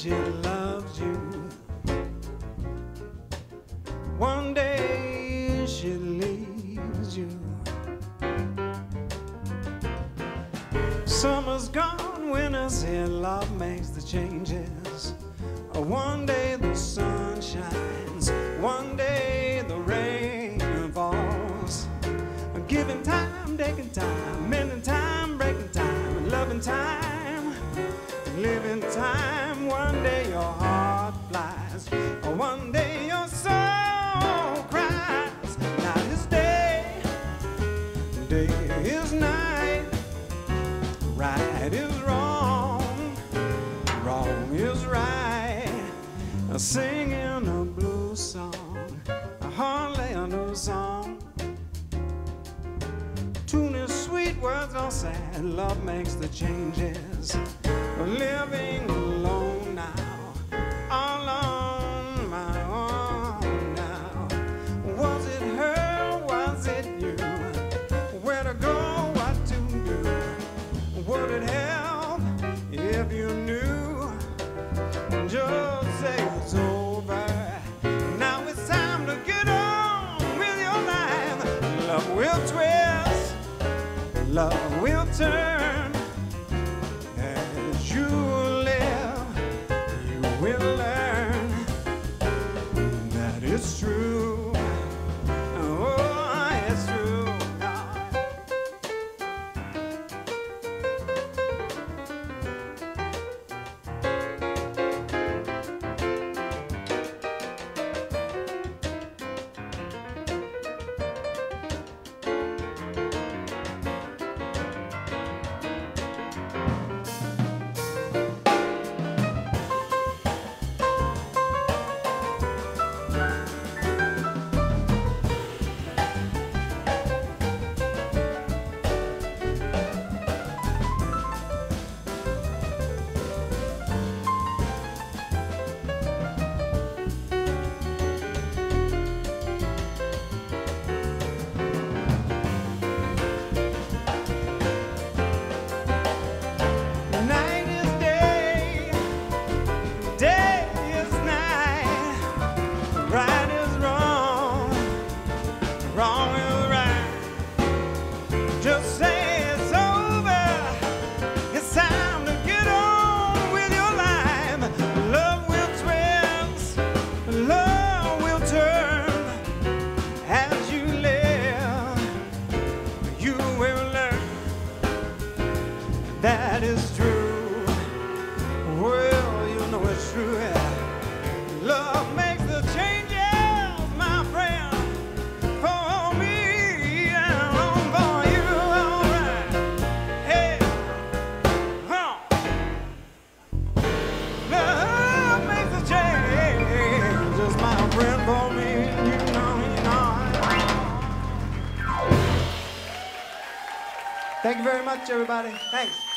she loves you. One day she leaves you. Summer's gone, winter's here, love makes the changes. One day the sun shines, one day the rain falls. Giving time, taking time, mending time, breaking time, loving time, living time. One day your heart flies, one day your soul cries. Night is day, day is night, right is wrong, wrong is right. Singing a blues song, hardly a new song. Tune is sweet, words are sad. Love makes the changes. Living will twist, love will turn. Day is night, right is wrong, wrong is right. Just say it's over. It's time to get on with your life. Love will twist, love will turn. As you live, you will learn that is Thank you very much, everybody. Thanks.